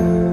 음